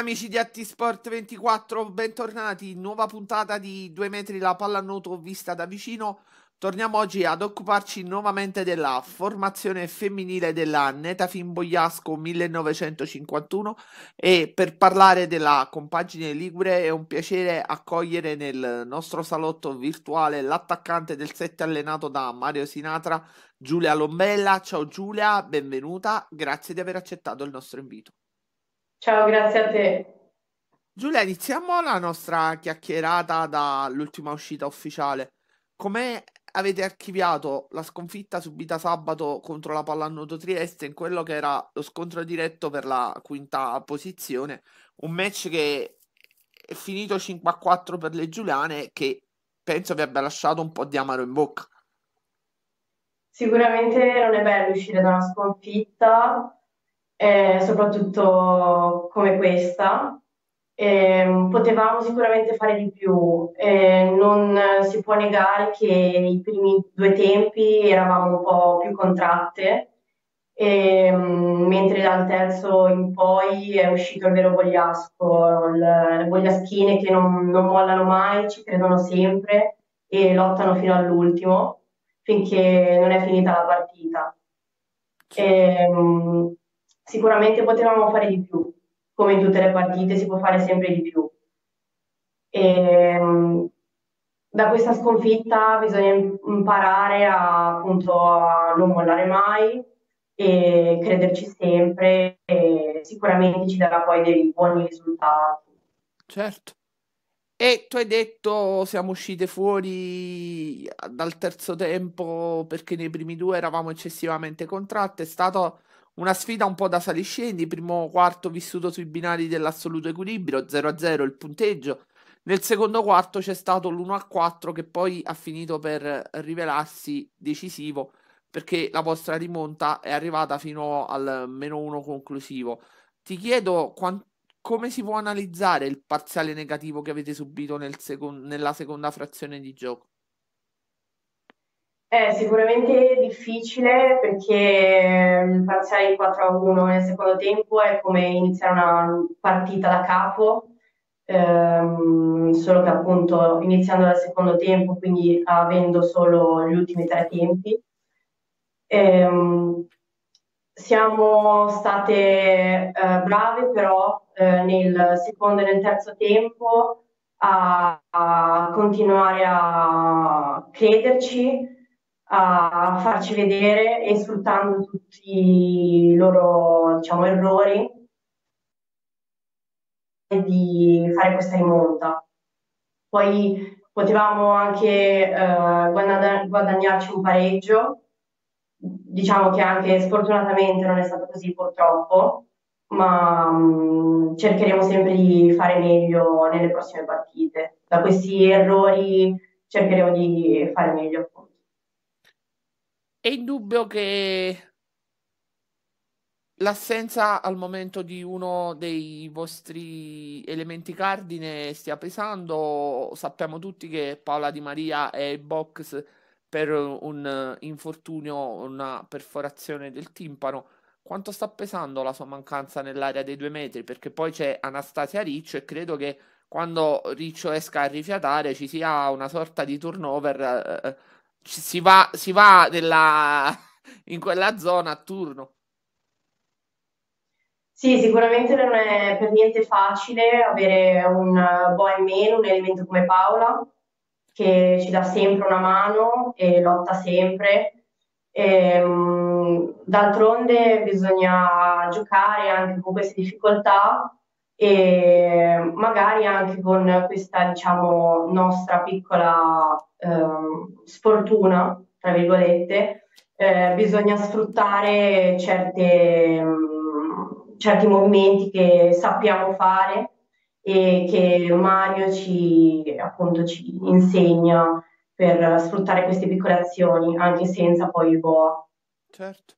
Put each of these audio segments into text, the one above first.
Amici di Attisport 24, bentornati. Nuova puntata di 2 metri la pallanuoto vista da vicino. Torniamo oggi ad occuparci nuovamente della formazione femminile della Netafim Bogliasco 1951 e per parlare della compagine Ligure è un piacere accogliere nel nostro salotto virtuale l'attaccante del set allenato da Mario Sinatra, Giulia Lombella. Ciao Giulia, benvenuta, grazie di aver accettato il nostro invito. Ciao, grazie a te. Giulia, iniziamo la nostra chiacchierata dall'ultima uscita ufficiale. Come avete archiviato la sconfitta subita sabato contro la Pallanuoto Trieste in quello che era lo scontro diretto per la quinta posizione? Un match che è finito 5 a 4 per le Giuliane che penso vi abbia lasciato un po' di amaro in bocca. Sicuramente non è bello uscire da una sconfitta eh, soprattutto come questa. Eh, potevamo sicuramente fare di più, eh, non si può negare che i primi due tempi eravamo un po' più contratte, e, mm, mentre dal terzo in poi è uscito il vero Bogliasco, le Bogliaschine che non, non mollano mai, ci credono sempre e lottano fino all'ultimo finché non è finita la partita. E, mm, sicuramente potevamo fare di più, come in tutte le partite si può fare sempre di più. E, ehm, da questa sconfitta bisogna imparare a, appunto a non mollare mai e crederci sempre e sicuramente ci darà poi dei buoni risultati. Certo. E tu hai detto siamo uscite fuori dal terzo tempo perché nei primi due eravamo eccessivamente contratte, è stato una sfida un po' da saliscendi, primo quarto vissuto sui binari dell'assoluto equilibrio, 0-0 il punteggio. Nel secondo quarto c'è stato l'1-4 che poi ha finito per rivelarsi decisivo perché la vostra rimonta è arrivata fino al meno 1 conclusivo. Ti chiedo quant- come si può analizzare il parziale negativo che avete subito nel secon- nella seconda frazione di gioco? È sicuramente difficile perché il parziale 4 a 1 nel secondo tempo è come iniziare una partita da capo, ehm, solo che appunto iniziando dal secondo tempo, quindi avendo solo gli ultimi tre tempi. Ehm, siamo state eh, brave però eh, nel secondo e nel terzo tempo a, a continuare a crederci a farci vedere e sfruttando tutti i loro diciamo, errori di fare questa rimonta. Poi potevamo anche eh, guadagnarci un pareggio, diciamo che anche sfortunatamente non è stato così purtroppo, ma mh, mm, cercheremo sempre di fare meglio nelle prossime partite. Da questi errori cercheremo di fare meglio. È indubbio che l'assenza al momento di uno dei vostri elementi cardine stia pesando. Sappiamo tutti che Paola Di Maria è box per un infortunio, una perforazione del timpano. Quanto sta pesando la sua mancanza nell'area dei due metri? Perché poi c'è Anastasia Riccio e credo che quando Riccio esca a rifiatare ci sia una sorta di turnover. Eh, si va, si va nella, in quella zona a turno. Sì, sicuramente non è per niente facile avere un boy in meno, un elemento come Paola, che ci dà sempre una mano e lotta sempre. E, um, d'altronde bisogna giocare anche con queste difficoltà e magari anche con questa, diciamo, nostra piccola eh, sfortuna, tra virgolette, eh, bisogna sfruttare certe, mh, mm, certi movimenti che sappiamo fare e che Mario ci, appunto, ci insegna per sfruttare queste piccole azioni, anche senza poi il boa. Certo.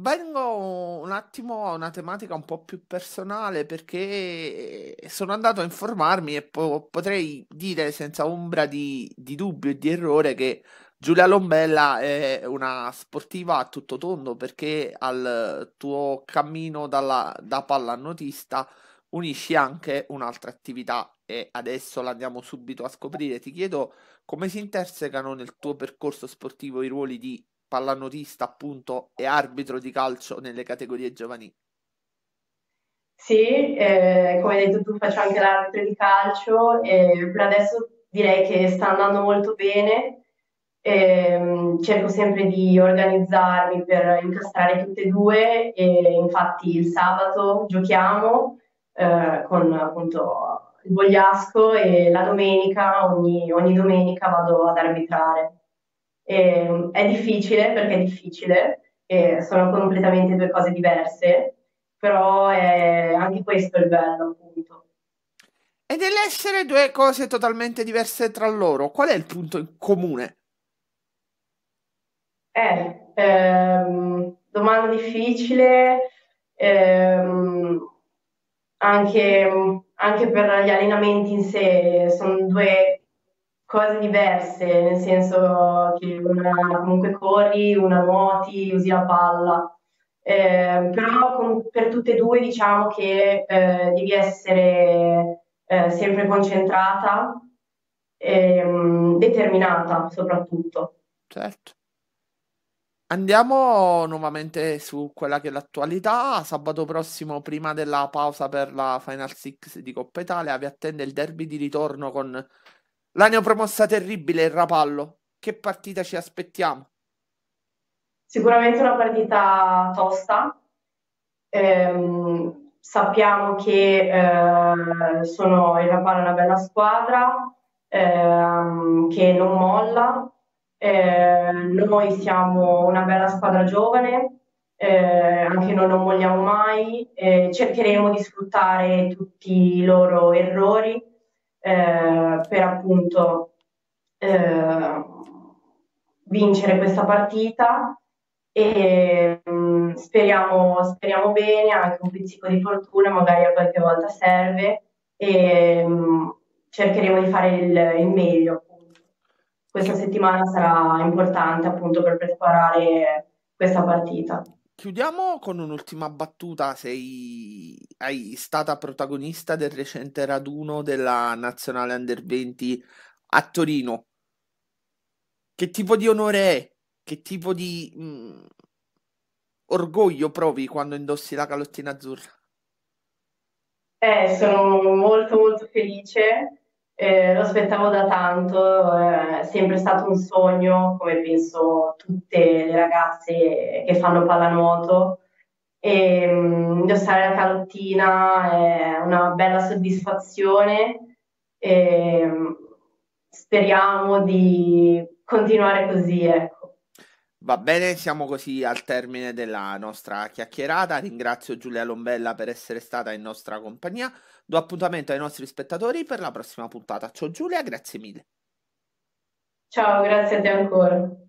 Vengo un attimo a una tematica un po' più personale perché sono andato a informarmi e po- potrei dire senza ombra di, di dubbio e di errore che Giulia Lombella è una sportiva a tutto tondo perché al tuo cammino dalla, da pallanotista unisci anche un'altra attività e adesso l'andiamo subito a scoprire. Ti chiedo come si intersecano nel tuo percorso sportivo i ruoli di pallanotista, appunto, e arbitro di calcio nelle categorie giovanili. Sì, eh, come hai detto tu faccio anche l'arbitro di calcio e per adesso direi che sta andando molto bene. E, cerco sempre di organizzarmi per incastrare tutte e due e infatti il sabato giochiamo eh, con appunto il Bogliasco e la domenica, ogni, ogni domenica vado ad arbitrare. E, è difficile perché è difficile, sono completamente due cose diverse, però è anche questo il bello, appunto. E nell'essere due cose totalmente diverse tra loro, qual è il punto in comune? Eh, ehm, domanda difficile, ehm, anche, anche per gli allenamenti in sé, sono due cose diverse, nel senso che una comunque corri, una nuoti, usi la palla. Eh, però con, per tutte e due diciamo che eh, devi essere eh, sempre concentrata e um, determinata soprattutto. Certo. Andiamo nuovamente su quella che è l'attualità. Sabato prossimo, prima della pausa per la Final Six di Coppa Italia, vi attende il derby di ritorno con la neopromossa terribile, il Rapallo. Che partita ci aspettiamo? Sicuramente una partita tosta. Ehm, sappiamo che eh, sono, il Rapallo è una bella squadra, ehm, che non molla. Eh, noi siamo una bella squadra giovane, eh, anche noi non molliamo mai, eh, cercheremo di sfruttare tutti i loro errori eh, per appunto eh, vincere questa partita e mh, mm, speriamo, speriamo bene, anche un pizzico di fortuna, magari a qualche volta serve e mh, mm, cercheremo di fare il, il meglio. Questa settimana sarà importante appunto per preparare questa partita. Chiudiamo con un'ultima battuta. Sei hai stata protagonista del recente raduno della nazionale Under 20 a Torino. Che tipo di onore è? Che tipo di mh, mm, orgoglio provi quando indossi la calottina azzurra? Eh, sono molto molto felice eh, lo aspettavo da tanto, è sempre stato un sogno, come penso tutte le ragazze che fanno pallanuoto. E, um, indossare la calottina è una bella soddisfazione e um, speriamo di continuare così. Ecco. Va bene, siamo così al termine della nostra chiacchierata. Ringrazio Giulia Lombella per essere stata in nostra compagnia. Do appuntamento ai nostri spettatori per la prossima puntata. Ciao Giulia, grazie mille. Ciao, grazie a te ancora.